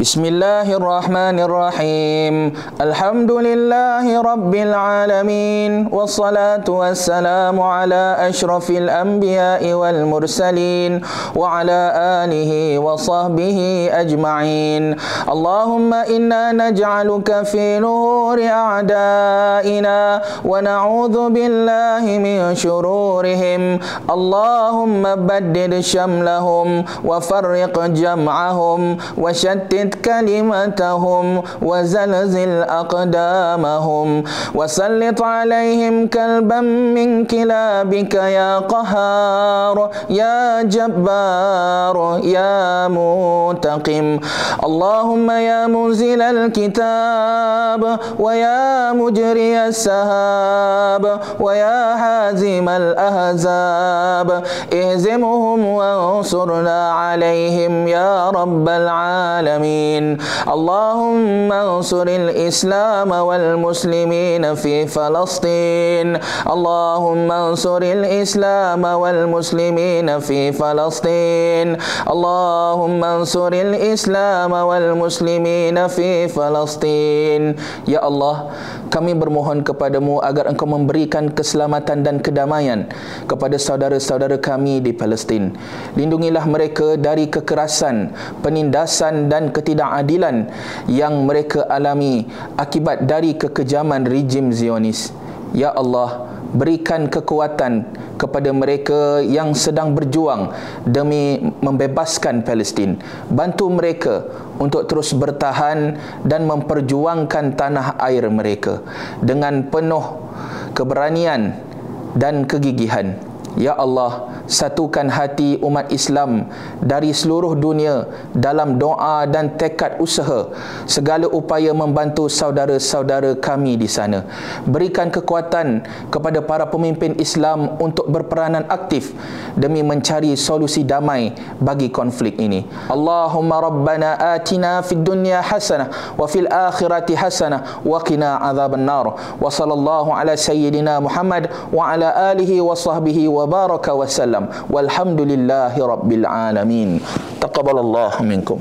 بسم الله الرحمن الرحيم الحمد لله رب العالمين والصلاة والسلام على أشرف الأنبياء والمرسلين وعلى آله وصحبه أجمعين اللهم إنا نجعلك في نور أعدائنا ونعوذ بالله من شرورهم اللهم بدد شملهم وفرق جمعهم وشتت كلمتهم وزلزل أقدامهم وسلط عليهم كلبا من كلابك يا قهار يا جبار يا منتقم. اللهم يا منزل الكتاب ويا مجري السهاب ويا حازم الأهزاب اهزمهم وانصرنا عليهم يا رب العالمين. اللهم انصر الإسلام والمسلمين في فلسطين اللهم انصر الإسلام والمسلمين في فلسطين اللهم انصر الإسلام والمسلمين في فلسطين يا الله kami bermohon kepadamu agar engkau memberikan keselamatan dan kedamaian kepada saudara-saudara kami di Palestin. Lindungilah mereka dari kekerasan, penindasan dan ketidakadilan yang mereka alami akibat dari kekejaman rejim Zionis. Ya Allah, berikan kekuatan kepada mereka yang sedang berjuang demi membebaskan Palestin. Bantu mereka untuk terus bertahan dan memperjuangkan tanah air mereka dengan penuh keberanian dan kegigihan. Ya Allah, satukan hati umat Islam dari seluruh dunia dalam doa dan tekad usaha segala upaya membantu saudara-saudara kami di sana. Berikan kekuatan kepada para pemimpin Islam untuk berperanan aktif demi mencari solusi damai bagi konflik ini. Allahumma rabbana atina fid dunya hasanah wa fil akhirati hasanah wa qina adzaban nar. Wa sallallahu ala sayyidina Muhammad wa ala alihi wa sahbihi wa wa baraka wa sallam walhamdulillahi rabbil alamin taqabbalallahu minkum